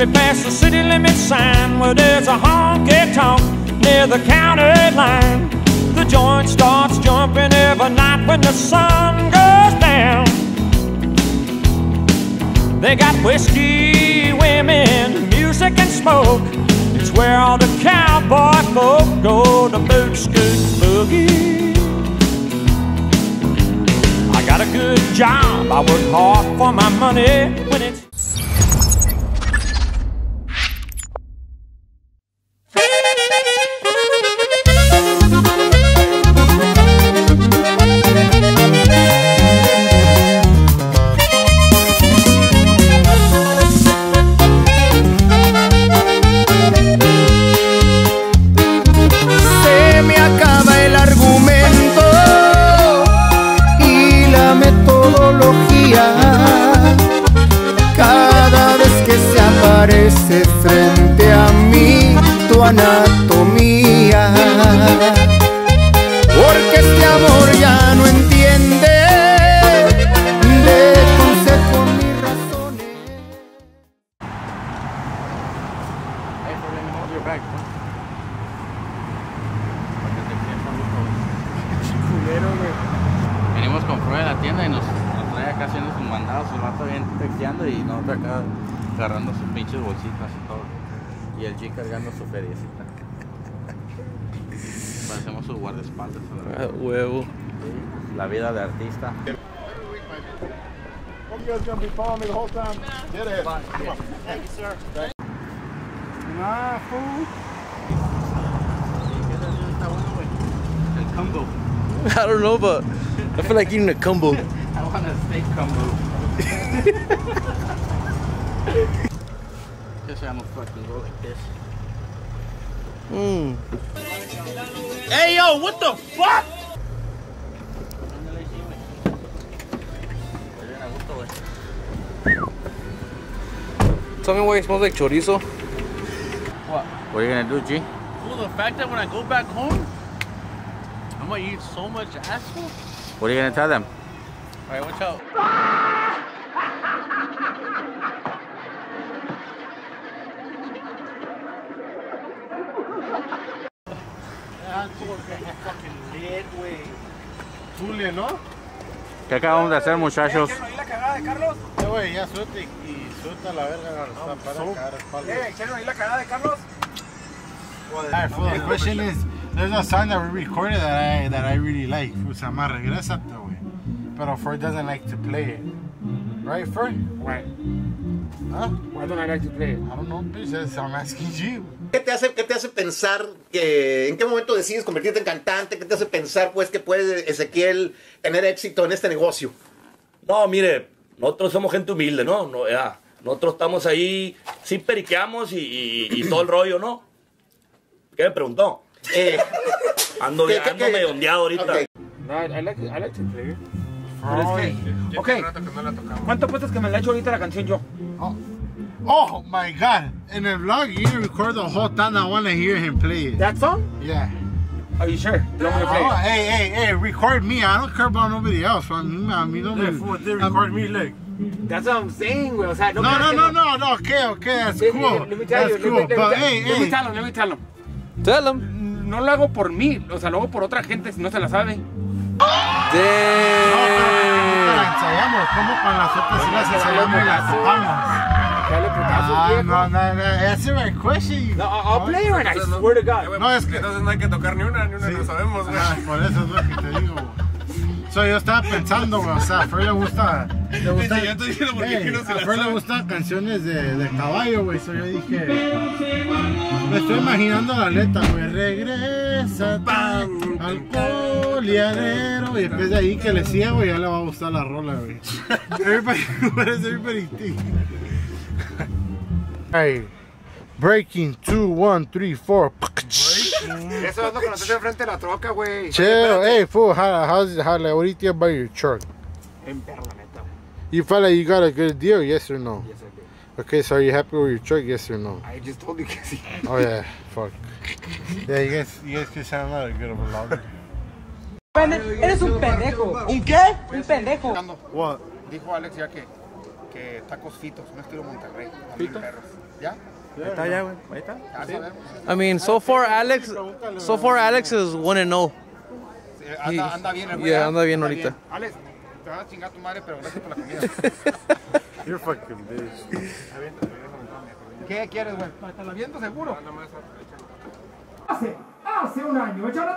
country past the city limit sign where there's a honky tonk near the county line. The joint starts jumping every night when the sun goes down. They got whiskey, women, music, and smoke. It's where all the cowboy folk go to boot scoot boogie. I got a good job, I work hard for my money when it's anatomía. Porque este amor ya no entiende de consejo ni razones. Venimos con Freud a la tienda y nos, nos trae acá haciendo sus mandados, su rato bien texteando y nosotros acá agarrando sus pinches bolsitas y todo. Y el G cargando su feriecita. Parecemos sus guardaespaldas. huevo. Sí, La vida de artista. El combo. I don't know, but I feel like eating a combo. I want a steak combo. Guess I'm gonna fucking go like this. Mm. Hey yo, what the fuck? Tell me why it smells like chorizo. What? What are you gonna do, G? Well, the fact that when I go back home, I'm gonna eat so much asshole. What are you gonna tell them? Alright, watch out. Zule, ¿no? ¿Qué acabamos de hacer, muchachos? Eh, güey, ya suelta y, y suelta la verga. Está para cagar espalda. Alright, fool, the question is, there's a song that we recorded that I that I really like. Fool, Se llama Regrésate, güey. Pero Ford doesn't like to play it. Right, Ford? Why? Huh? Why don't I like to play it? I don't know, bitch. That's- I'm asking you. ¿Qué te hace, qué te hace pensar que en qué momento decides convertirte en cantante? ¿Qué te hace pensar pues que puede Ezequiel tener éxito en este negocio? No, mire, nosotros somos gente humilde, ¿no? no ya, nosotros estamos ahí, sí periqueamos y, y- y todo el rollo, ¿no? ¿Qué me preguntó? Eh, Ando, ¿Qué- qué- ando qué? medio ondeado ahorita. Ok. No, I, like I like to play it. Ay, Ok, ¿cuánto apuestas que me la he hecho ahorita la canción yo? Oh my god. In the vlog, you didn't record the whole time. I want to hear him play it. That song? Yeah. Are you sure? You want me to play Oh, it? hey, hey, hey, record me. I don't care about nobody else. I mean, I mean, don't record me, like. That's what I'm saying, güey. O sea, no No, no, no, no, no. Okay, okay, that's Let, cool. let, let me tell That's you. cool. Let me, let, But me, hey, let me hey. tell him, let me tell him. Tell him. No lo hago por mí, o sea, lo hago por otra gente si no se la sabe. No, pero ensayamos. ¿Cómo con las otras sí las ensayamos y las tocamos? Ah, viejo. no, no, no. The right question. No, I'll play it, I swear to God. No, es que. Entonces no hay que tocar ni una, ni una no sabemos, güey. Ah, por eso es lo que te digo. So, yo estaba pensando, güey, o sea, a Fer le gusta. Le gusta Sí, yo estoy diciendo por qué Ey, no se a Fer le gustan canciones de, de caballo, güey. So, yo dije. Me estoy imaginando la letra, güey. Regresa al poliadero. Y después de ahí que le siga, güey, ya le va a gustar la rola, güey. Everybody, what is everybody think? Hey, breaking 2, 1, 3, 4. Eso es lo que nos hace enfrente de la troca, güey. Chill, hey fool, how, how's how like what do you think about your truck? En perro, la neta, güey. You felt like you got a good deal, yes or no? Yes, I did. Okay, so are you happy with your truck, yes or no? I just told you que sí. Oh yeah, fuck. Yeah, you guys, you guys can sound like a good of a logger. Eres un pendejo. ¿Un qué? Un pendejo. What? Dijo Alex ya que, que tacos fitos, un estilo Monterrey. Perros. ¿Ya? Está ya, güey. Ahí está. I mean, so far Alex, so far Alex is one and oh. Eh, Anda, anda bien el güey. Yeah, ¿ah? anda bien ahorita. Alex, te vas a chingar a tu madre, pero gracias por la comida. You're fucking bitch. ¿Qué quieres, güey? ¿Te la viento seguro? Hace, hace un año, échale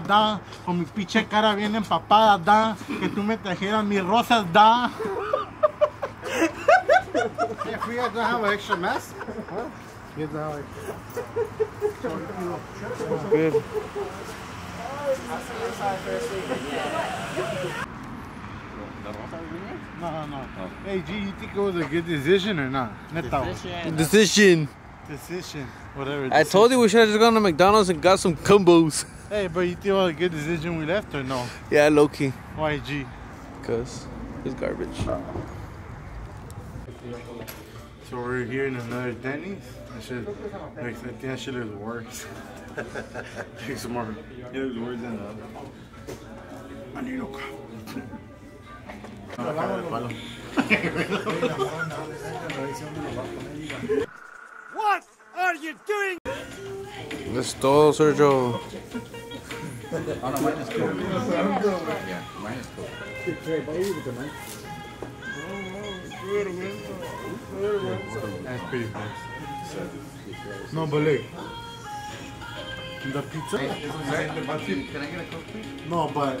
tanque. Da, con mi pinche cara bien empapada, da, que tú me trajeras mis rosas, da. Yeah, if you guys don't have an extra mess. You guys don't have Good. No, no, no. Hey, G, you think it was a good decision or not? Neta. Decision. Decision. Whatever. I told you we should have just gone to McDonald's and got some combos. Hey, but you think it was a good decision we left or no? Yeah, low key. Why, G? Cause it's garbage. So we're here in another Denny's. I should, like, I think that shit looks worse. It's more, it looks worse than uh, the other. I need no coffee. What are you doing? That's todo, Sergio. Oh, no, mine is cool. Yeah, mine is cool. That's pretty nice. No, but look. The pizza? Can I get a coke, please? No, but.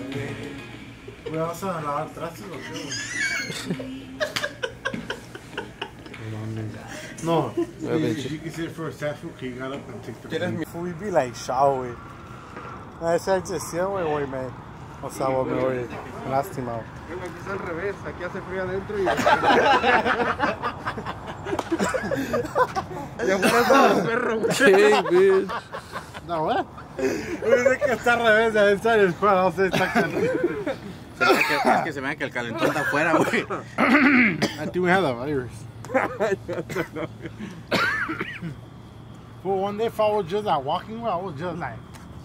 We also have a lot of trastes or? No, Yeah, you, bitch. you can sit for a fast food que you got up and take the ¿Quieres plate. mi We be like Shao, güey. A ese decía, güey, güey, me. O sea, güey, me voy lastimado. Aquí es al revés, aquí hace frío adentro y... ya fuera todo perro, güey. Bitch. No, what? Dice que está al revés, de esa el escuela, no sé, está caliente. Se que, es que se ve que el calentón está afuera, güey. I think we have the virus. well, one day if I was just like walking, I was just like,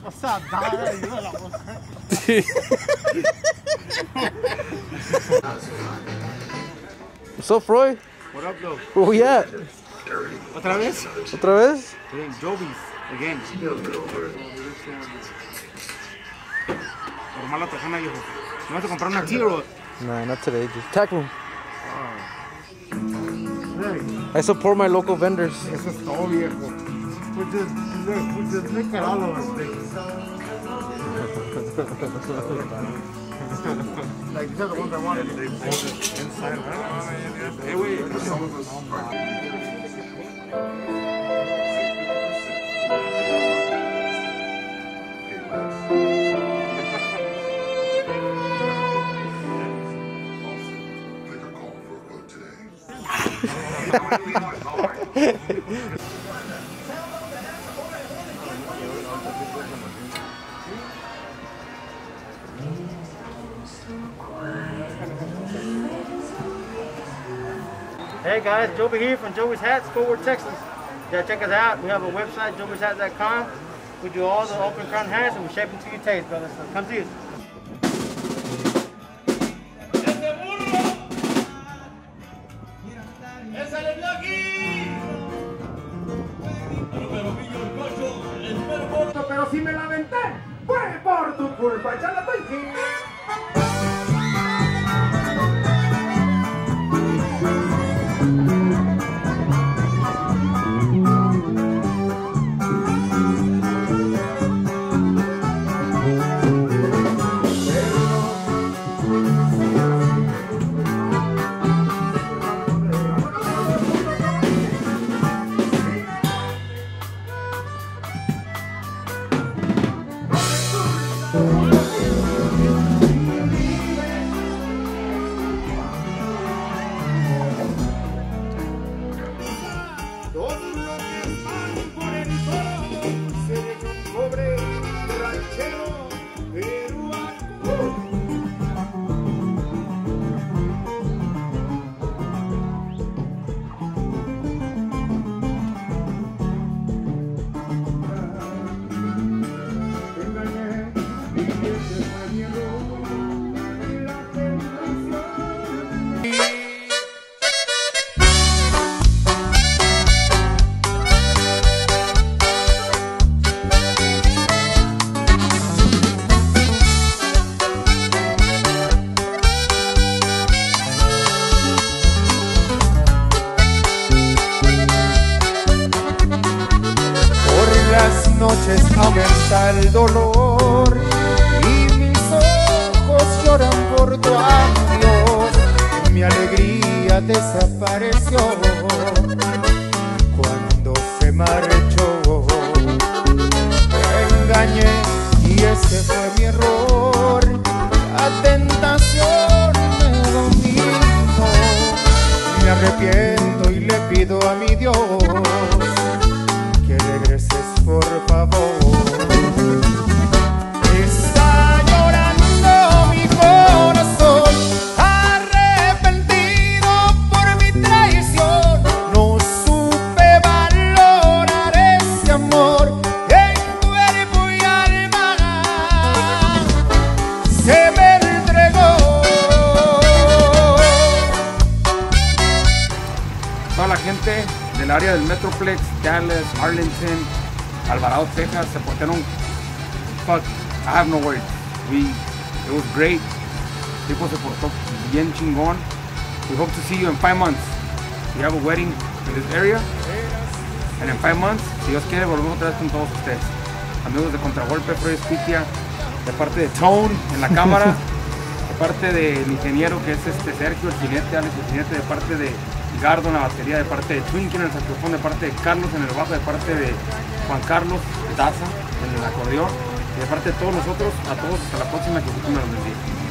what's up, dog? You know, like, what's up? What's up, Froy? What up, though? Where we at? ¿Otra vez? ¿Otra vez? Hey, Joby's, again. Normal la tajana, viejo. ¿Me vas a comprar una tea o not today. Just tack room. I support my local vendors. Eso es todo, viejo. Put this, look, put this liquor all over me. like these are the ones I wanted. to be inside. Hey, wait. Of. Ha ha ha. Hey guys, Joby here from Joby's Hats, Fort Worth, Texas. Yeah, check us out. We have a website, jobyshats.com. We do all the open crown hats and we shape them to your taste, brother. So come see us. Pero si me la fue por tu culpa, échale tanque. Thank el dolor Metroplex, Dallas, Arlington, Alvarado, Texas, se portaron fuck, I have no words. We, it was great. People se portó bien chingón. We hope to see you in five months. We have a wedding in this area. And in five months, si Dios quiere, volvemos otra vez con todos ustedes. Amigos de Contragolpe, Freud Pitia, de parte de Tone en la cámara, de parte del ingeniero que es este Sergio, el jinete, Alex, el jinete, de parte de Gardo en la batería, de parte de Twinkie en el saxofón, de parte de Carlos en el bajo, de parte de Juan Carlos Daza en el acordeón, y de parte de todos nosotros, a todos hasta la próxima, que me los bendiga.